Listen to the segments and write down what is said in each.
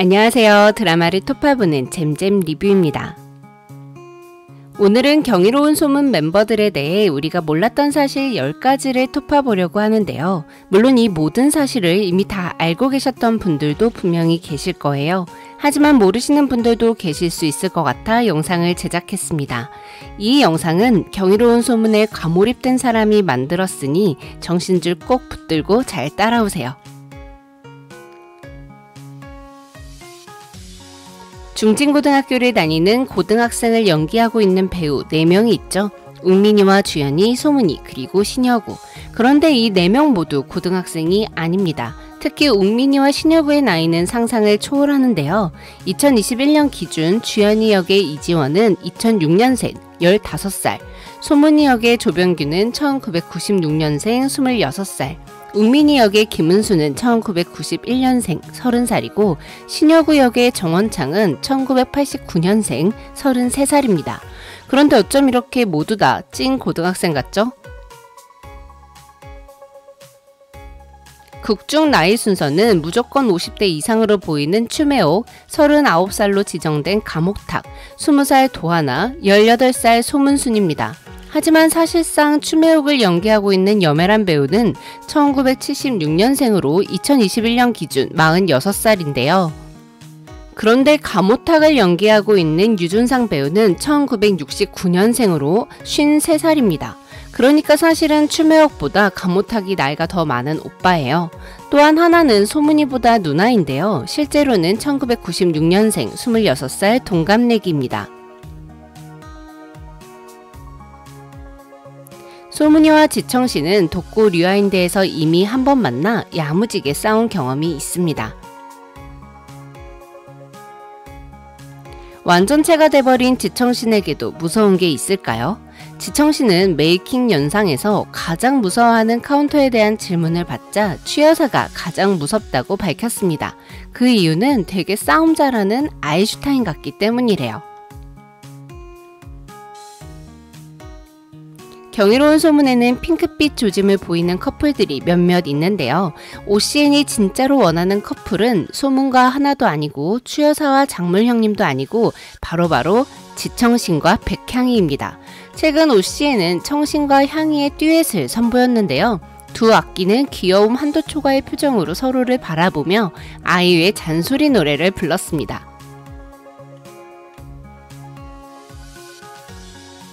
안녕하세요. 드라마를 토파보는 잼잼 리뷰입니다. 오늘은 경이로운 소문 멤버들에 대해 우리가 몰랐던 사실 10가지를 토파보려고 하는데요. 물론 이 모든 사실을 이미 다 알고 계셨던 분들도 분명히 계실 거예요. 하지만 모르시는 분들도 계실 수 있을 것 같아 영상을 제작했습니다. 이 영상은 경이로운 소문에 과몰입된 사람이 만들었으니 정신줄 꼭 붙들고 잘 따라오세요. 중진고등학교를 다니는 고등학생을 연기하고 있는 배우 4명이 있죠. 웅민이와 주연이, 소문이, 그리고 신여구. 그런데 이 4명 모두 고등학생이 아닙니다. 특히 웅민이와 신여구의 나이는 상상을 초월하는데요. 2021년 기준 주연이 역의 이지원은 2006년생 15살, 소문이 역의 조병규는 1996년생 26살, 웅민이 역의 김은수는 1991년생 30살이고 신여구 역의 정원창은 1989년생 33살입니다. 그런데 어쩜 이렇게 모두 다 찐 고등학생 같죠? 극중 나이 순서는 무조건 50대 이상으로 보이는 추매옥, 39살로 지정된 감옥탁, 20살 도하나, 18살 소문순입니다. 하지만 사실상 추매옥을 연기하고 있는 여메란 배우는 1976년생으로 2021년 기준 46살인데요. 그런데 감호탁을 연기하고 있는 유준상 배우는 1969년생으로 53살입니다. 그러니까 사실은 추매옥보다 감호탁이 나이가 더 많은 오빠예요. 또한 하나는 소문이보다 누나인데요. 실제로는 1996년생 26살 동갑내기입니다. 소문이와 지청 씨는 독고 류아인대에서 이미 한 번 만나 야무지게 싸운 경험이 있습니다. 완전체가 돼버린 지청신에게도 무서운 게 있을까요? 지청신은 메이킹 연상에서 가장 무서워하는 카운터에 대한 질문을 받자 취여사가 가장 무섭다고 밝혔습니다. 그 이유는 되게 싸움 잘하는 아이슈타인 같기 때문이래요. 경이로운 소문에는 핑크빛 조짐을 보이는 커플들이 몇몇 있는데요. OCN이 진짜로 원하는 커플은 소문과 하나도 아니고 추여사와 작물 형님도 아니고 바로바로 바로 지청신과 백향이입니다. 최근 OCN은 청신과 향이의 듀엣을 선보였는데요. 두 악기는 귀여움 한도 초과의 표정으로 서로를 바라보며 아이유의 잔소리 노래를 불렀습니다.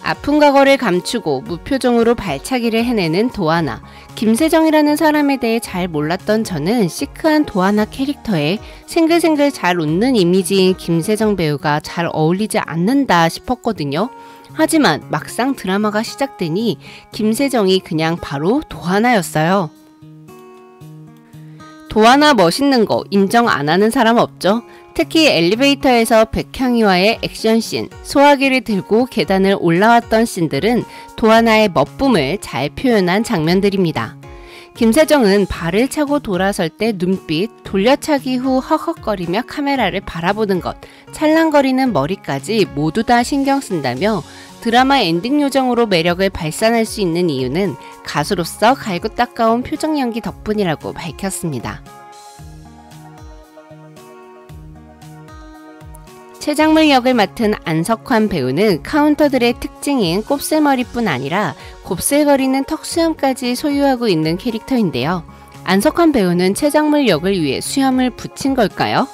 아픈 과거를 감추고 무표정으로 발차기를 해내는 도하나. 김세정이라는 사람에 대해 잘 몰랐던 저는 시크한 도하나 캐릭터에 생글생글 잘 웃는 이미지인 김세정 배우가 잘 어울리지 않는다 싶었거든요. 하지만 막상 드라마가 시작되니 김세정이 그냥 바로 도하나였어요. 도하나 멋있는 거 인정 안 하는 사람 없죠? 특히 엘리베이터에서 백향이와의 액션씬, 소화기를 들고 계단을 올라왔던 씬들은 도하나의 멋쁨을 잘 표현한 장면들입니다. 김세정은 발을 차고 돌아설 때 눈빛, 돌려차기 후 헉헉거리며 카메라를 바라보는 것, 찰랑거리는 머리까지 모두 다 신경 쓴다며 드라마 엔딩 요정으로 매력을 발산할 수 있는 이유는 가수로서 갈고 닦아온 표정 연기 덕분이라고 밝혔습니다. 최장물 역을 맡은 안석환 배우는 카운터들의 특징인 곱슬머리뿐 아니라 곱슬거리는 턱수염까지 소유하고 있는 캐릭터인데요. 안석환 배우는 최장물 역을 위해 수염을 붙인 걸까요?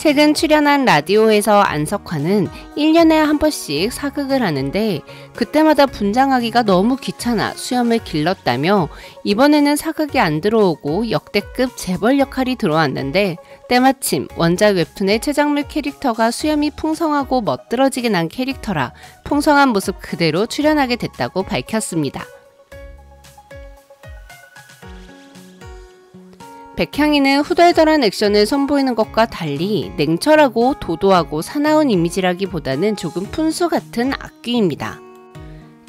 최근 출연한 라디오에서 안석환은 1년에 한 번씩 사극을 하는데 그때마다 분장하기가 너무 귀찮아 수염을 길렀다며 이번에는 사극이 안 들어오고 역대급 재벌 역할이 들어왔는데 때마침 원작 웹툰의 최장물 캐릭터가 수염이 풍성하고 멋들어지게 난 캐릭터라 풍성한 모습 그대로 출연하게 됐다고 밝혔습니다. 백향이는 후덜덜한 액션을 선보이는 것과 달리 냉철하고 도도하고 사나운 이미지라기보다는 조금 푼수 같은 악귀입니다.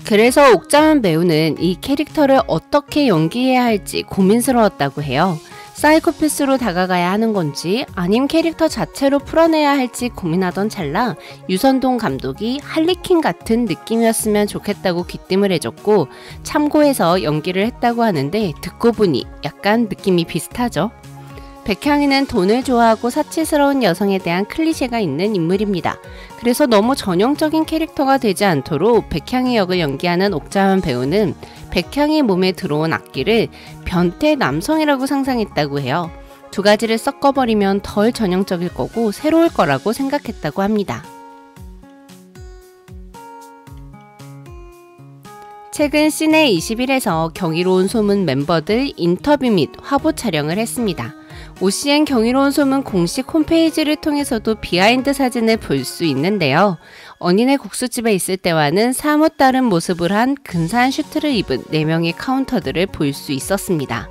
그래서 옥자만 배우는 이 캐릭터를 어떻게 연기해야 할지 고민스러웠다고 해요. 사이코패스로 다가가야 하는 건지 아님 캐릭터 자체로 풀어내야 할지 고민하던 찰나 유선동 감독이 할리퀸 같은 느낌이었으면 좋겠다고 귀띔을 해줬고 참고해서 연기를 했다고 하는데 듣고 보니 약간 느낌이 비슷하죠. 백향이는 돈을 좋아하고 사치스러운 여성에 대한 클리셰가 있는 인물입니다. 그래서 너무 전형적인 캐릭터가 되지 않도록 백향이 역을 연기하는 옥자현 배우는 백향이 몸에 들어온 악귀를 변태 남성이라고 상상했다고 해요. 두 가지를 섞어버리면 덜 전형적일 거고 새로울 거라고 생각했다고 합니다. 최근 씨네21에서 경이로운 소문 멤버들 인터뷰 및 화보 촬영을 했습니다. OCN 경이로운 소문 공식 홈페이지를 통해서도 behind 사진을 볼 수 있는데요. 언니네 국수집에 있을 때와는 사뭇 다른 모습을 한 근사한 슈트를 입은 4명의 카운터들을 볼 수 있었습니다.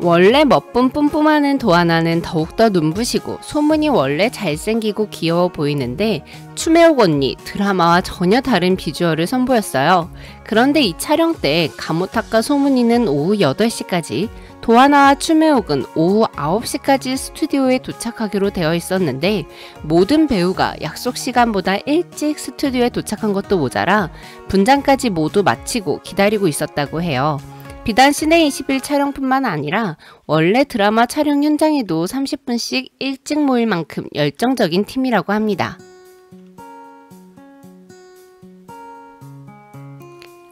원래 멋분 뿜뿜하는 도하나는 더욱더 눈부시고 소문이 원래 잘생기고 귀여워 보이는데 추매옥 언니 드라마와 전혀 다른 비주얼을 선보였어요. 그런데 이 촬영 때 가모타카 소문이는 오후 8시까지 도하나와 추매옥은 오후 9시까지 스튜디오에 도착하기로 되어 있었는데 모든 배우가 약속 시간보다 일찍 스튜디오에 도착한 것도 모자라 분장까지 모두 마치고 기다리고 있었다고 해요. 비단 시내 20일 촬영뿐만 아니라 원래 드라마 촬영 현장에도 30분씩 일찍 모일 만큼 열정적인 팀이라고 합니다.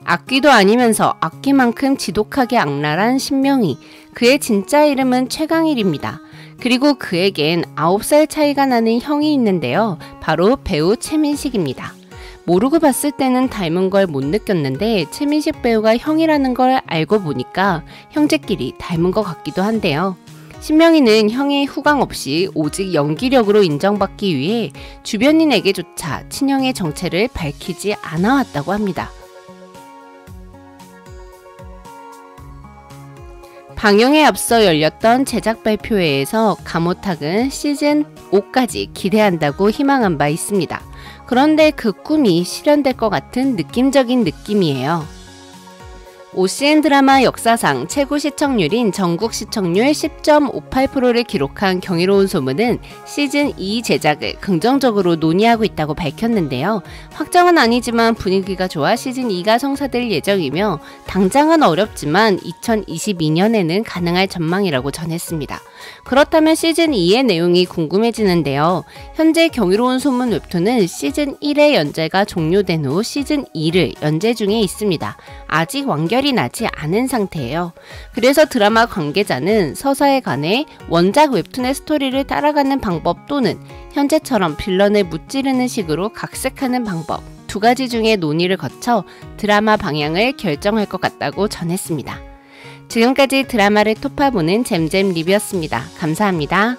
악기도 아니면서 악기만큼 지독하게 악랄한 신명이 그의 진짜 이름은 최강일입니다. 그리고 그에겐 9살 차이가 나는 형이 있는데요. 바로 배우 최민식입니다. 모르고 봤을 때는 닮은 걸 못 느꼈는데 최민식 배우가 형이라는 걸 알고 보니까 형제끼리 닮은 것 같기도 한데요. 신명희는 형의 후광 없이 오직 연기력으로 인정받기 위해 주변인에게조차 친형의 정체를 밝히지 않아 왔다고 합니다. 방영에 앞서 열렸던 제작 발표회에서 가모탁은 시즌 5까지 기대한다고 희망한 바 있습니다. 그런데 그 꿈이 실현될 것 같은 느낌적인 느낌이에요. OCN 드라마 역사상 최고 시청률인 전국 시청률 10.58%를 기록한 경이로운 소문은 시즌 2 제작을 긍정적으로 논의하고 있다고 밝혔는데요. 확정은 아니지만 분위기가 좋아 시즌 2가 성사될 예정이며 당장은 어렵지만 2022년에는 가능할 전망이라고 전했습니다. 그렇다면 시즌 2의 내용이 궁금해지는데요. 현재 경이로운 소문 웹툰은 시즌 1의 연재가 종료된 후 시즌 2를 연재 중에 있습니다. 아직 완결이 결이 나지 않은 상태예요. 그래서 드라마 관계자는 서사에 관해 원작 웹툰의 스토리를 따라가는 방법 또는 현재처럼 빌런을 무찌르는 식으로 각색하는 방법 두 가지 중에 논의를 거쳐 드라마 방향을 결정할 것 같다고 전했습니다. 지금까지 드라마를 토파보는 잼잼 리뷰였습니다. 감사합니다.